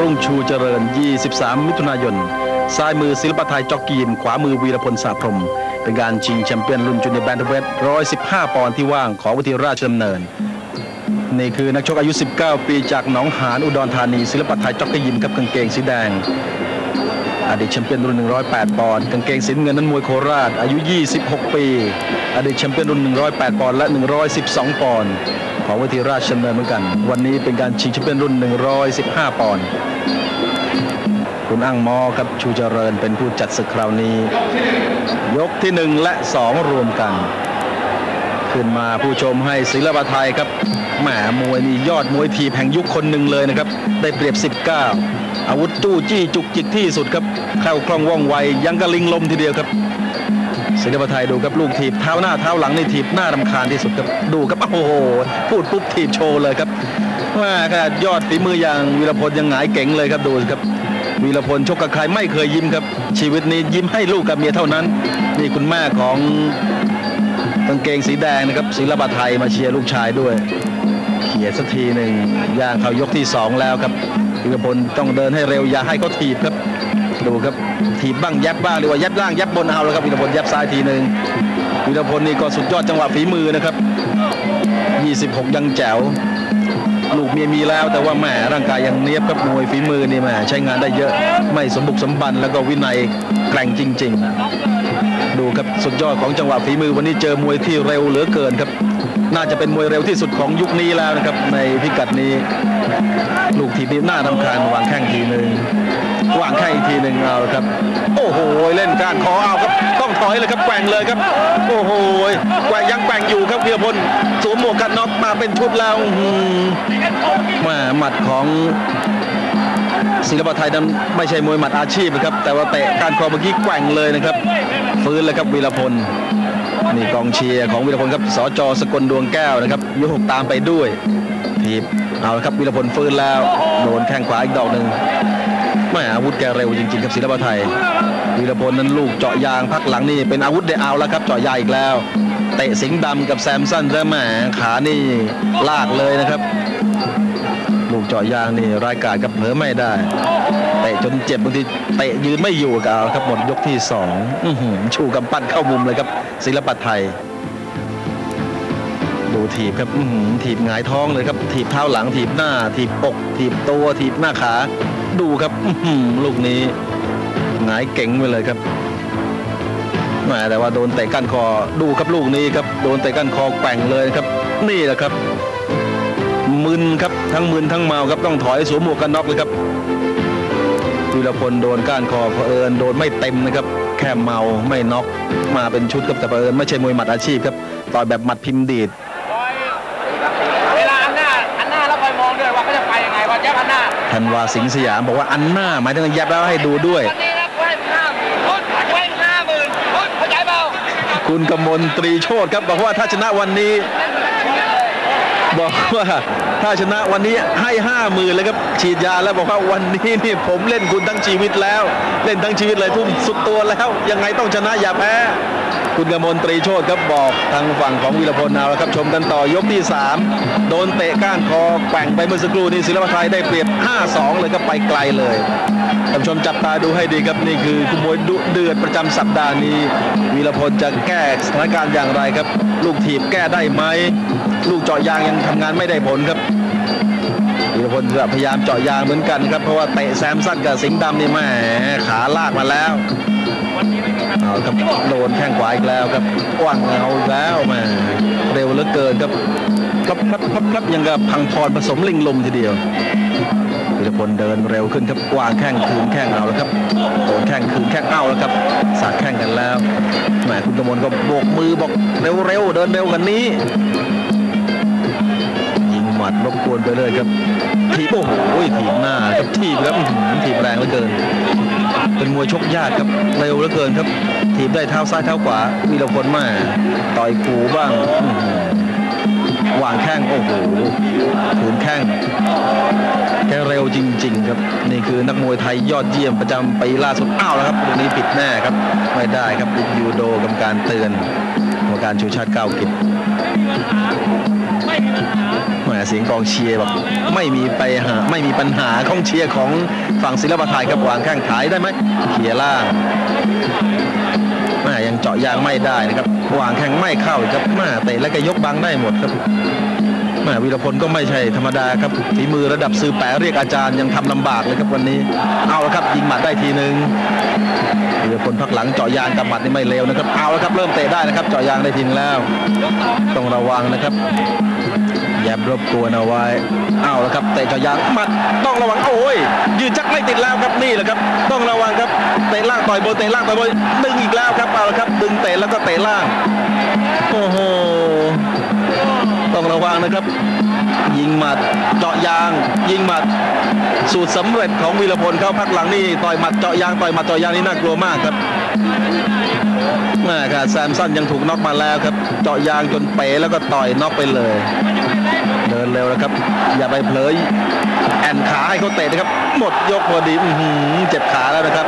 รุ่งชูเจริญ 23 มิถุนายน ซ้ายมือศิลปไทยจ็อกกีม ขวามือวีรพลสาพรม เป็นการชิงแชมเปี้ยนรุ่น junior bantamweight 115 ปอนด์ที่ว่างของเวทีราชดำเนิน นี่คือนักชกอายุ 19 ปีจากหนองหานอุดรธานี ศิลปไทยจ็อกกีมกับกางเกงสีแดง อดีตแชมเปี้ยนรุ่น 108 ปอนด์กางเกงสีเงินนั้นมวยโคราช อายุ 26 ปี อดีตแชมเปี้ยนรุ่น 108 ปอนด์และ 112 ปอนด์ของวิทยาราชดำเนินเหมือนกัน วันนี้เป็นการชิงแชมเปี้ยนรุ่น 115 ปอนด์คุณอั้งมอครับชูเจริญเป็นผู้จัดศึกคราวนี้ ยกที่ 1 และ 2 รวมกัน ขึ้นมาผู้ชมให้ศิลปะไทยครับแหมมวยนี่ยอดมวยทีแห่งยุคคนหนึ่งเลยนะครับ ได้เปรียบ 19 อาวุธตู้จี้จุกจิกที่สุดครับเข้าคล่องว่องไวยังกระลิงลมทีเดียวครับศิลปไทยดูครับลูกถีบเท้าหน้าเท้าหลังนี่ถีบหน้ารำคาญที่สุดครับดูครับโอ้โหพูดปุ๊บถีบโชว์เลยครับว่าขนาดยอดฝีมืออย่างวีรพลยังหงายเก๋งเลยครับดูครับวีรพลชกกับใครไม่เคยยิ้มครับ ชีวิตนี้ยิ้มให้ลูกกับเมียเท่านั้น นี่คุณแม่ของกางเกงสีแดงนะครับศิลปะไทยมาเชียร์ลูกชายด้วย เขี่ยสักทีหนึ่งย่างเขายกที่สองแล้วครับ วีรพลต้องเดินให้เร็วอย่าให้เขาถีบครับดูครับถีบบ้างยับบ้างหรือว่ายับล่างยับบนเอาแล้วครับวีรพลยับซ้ายทีหนึ่งวีรพลนี่ก็สุดยอดจังหวะฝีมือนะครับ 26 ยังแจ๋วลูกเมียมีแล้วแต่ว่าแหมร่างกายยังเนียบกับมวยฝีมือนี่แหมใช้งานได้เยอะไม่สมบุกสมบันแล้วก็วินัยแกร่งจริง ๆ ดูครับสุดยอดของจังหวะฝีมือวันนี้เจอมวยที่เร็วเหลือเกินครับ น่าจะเป็นมวยเร็วที่สุดของยุคนี้แล้วนะครับ ในพิกัดนี้ ลูกทีนี้หน้าทำคานวางแข้งทีหนึ่งวางแข้งอีกทีหนึ่งเอาครับ โอ้โหเล่นกานคอเอาครับ ต้องถอยเลยครับแกว่งเลยครับ โอ้โหแกว่งยังแกว่งอยู่ครับเพียพลสวมหมวกกันน็อกมาเป็นชุดแล้วมาหมัดของศิลปะไทยนั้นไม่ใช่มวยหมัดอาชีพนะครับ แต่ว่าเตะกานคอเมื่อกี้แกว่งเลยนะครับ ฟื้นเลยครับวีรพล นี่กองเชียร์ของวีรพลครับสจสกลดวงแก้วนะครับยกหกตามไปด้วยทีบเอาละครับวีรพลฟื้นแล้วโดนแข้งขวาอีกดอกหนึ่งแม่อาวุธแกเร็วจริงๆครับศิลปะไทยวีรพลนั้นลูกเจาะยางพักหลังนี่เป็นอาวุธได้เอาแล้วครับเจาะยางอีกแล้ว เตะสิงห์ดำกับแซมสันแล้วแหมขานี่ลากเลยนะครับ ลูกเจาะยางนี่รายการกับเผลอไม่ได้ ตะจนเจ็บบางทีเตะยืนไม่อยู่กับเอาครับหมดยกที่สองอชูกำปั้นเข้ามุมเลยครับ ศิลปะไทย ดูถีบครับถีบหงายท้องเลยครับ ถีบเท้าหลังถีบหน้า ถีบอกถีบตัวถีบหน้าขา ดูครับลูกนี้หงายเก่งไปเลยครับแหมแต่ว่าโดนเตะก้านคอดูครับลูกนี้ครับโดนเตะก้านคอแกว่งเลยครับ นี่แหละครับมึนครับทั้งมึนทั้งเมาครับต้องถอยสวมหมวกกันน็อกเลยครับ วีรพลโดนก้านคอเผอิญโดนไม่เต็มนะครับแค่เมาไม่น็อกมาเป็นชุดครับแต่เผอิญไม่ใช่มวยหมัดอาชีพครับต่อยแบบหมัดพิมพ์ดีดเวลาอันหน้าอันหน้าแล้วคอยมองด้วยว่าเขาจะไปยังไงว่าแจ๊บอันหน้าธันวาสิงห์สยามบอกว่าอันหน้าหมายถึงแยบแล้วให้ดูด้วยวันนี้นะไว้ห้าหมื่นพุทธไว้ห้าหมื่นพุทธเข้าใจเปล่าคุณกมลตรีโชตครับบอกว่าถ้าชนะวันนี้ บอกว่าถ้าชนะวันนี้ให้ห้าหมื่นเลยครับฉีดยาแล้วบอกว่าวันนี้นี่ผมเล่นคุณทั้งชีวิตแล้ว เล่นทั้งชีวิตเลยทุ่มสุดตัวแล้ว ยังไงต้องชนะอย่าแพ้คุณกมลตรีโชตครับบอกทางฝั่งของวีรพลเอาละครับชมกันต่อยกที่ 3 โดนเตะก้านคอแกว่งไปเมื่อสักครู่นี้ศิลปะไทยได้เปรียบ 5-2 เลยครับไปไกลเลยท่านชมจับตาดูให้ดีครับนี่คือคุณมวยดุเดือดประจำสัปดาห์นี้วีรพลจะแก้สถานการณ์อย่างไรครับ ลูกถีบแก้ได้ไหมลูกเจาะยางยังทำงานไม่ได้ผลครับวีรพลพยายามเจาะยางเหมือนกันครับเพราะว่าเตะแซมสั้นกับสิงห์ดำนี่แหมขาลากมาแล้วเอาครับโดนแข้งขวาอีกแล้วครับกว้างเอาแล้วแหมเร็วเหลือเกินครับพลับพลับพลับพลับยังกับพังพรผสมลิงลมทีเดียววีรพลเดินเร็วขึ้นครับกวางแข้งคืนแข้งเอาแล้วครับโดนแข้งคืนแข้งเอาแล้วครับสาดแข้งกันแล้วแหมคุณกมลก็โบกมือบอกเร็วๆเดินเร็วกันนี้ ยิงหมัดรบกวนไปเลยครับทีบโอ้โหถีหน้าครับทีบครับอื้อหือถีแรงเหลือเกิน เป็นมวยชกยากครับเร็วเหลือเกินครับถีได้เท้าซ้ายเท้าขวาวีรพลมาต่อยขู่บ้างวางแข้งโอ้โหขืนแข้งแกเร็วจริง ๆ ครับ นี่คือนักมวยไทยยอดเยี่ยมประจำปีล่าสุดอ้าวแล้วครับตรงนี้ผิดแน่ครับ ไม่ได้ครับยูโดกรรมการเตือนกรรมการชูชาติเก้าวกิจ เสียงกองเชียร์แบบไม่มีไปหาไม่มีปัญหากองเชียร์ของฝั่งศิลปะไทยครับวางแข้งขายได้ไหมเขียล่างแม่ยังเจาะยางไม่ได้นะครับวางแข้งไม่เข้าครับแม่เตะแล้วก็ยกบังได้หมดครับแม่วีรพลก็ไม่ใช่ธรรมดาครับฝีมือระดับซื้อแปะเรียกอาจารย์ยังทำลำบากเลยครับวันนี้ เอาละครับยิงหมัดได้ทีหนึ่งวีรพลพักหลังเจาะยางกับหมัดนี่ไม่เลวนะครับเอาละครับเริ่มเตะได้นะครับเจาะยางได้ทีนึงแล้ว ต้องระวังนะครับ ยบรบกวนเอาไว้เอาละครับเตะเจาะยางมัดต้องระวังโอ้ยยืนจักไม่ติดแล้วครับนี่แหละครับ ต้องระวังครับเตะล่างต่อยบนเตะล่างต่อยบนดึงอีกแล้วครับเอาละครับ ดึงเตะแล้วก็เตะล่างโอ้โหต้องระวังนะครับ ยิงหมัดเจาะยาง ยิงหมัด สูตรสำเร็จของวีรพลเข้าพักหลังนี่ต่อยหมัดเจาะยางต่อยหมัดเจาะยางนี่น่ากลัวมากครับแม่ค่ะแซมสันยังถูกน็อกมาแล้วครับ เจาะยางจนเป๋แล้วก็ต่อยน็อกไปเลย เดินเร็วนะครับ อย่าไปเผลอแอนขาให้เขาเตะนะครับ หมดยกพอดีอื้อหือเจ็บขาแล้วนะครับ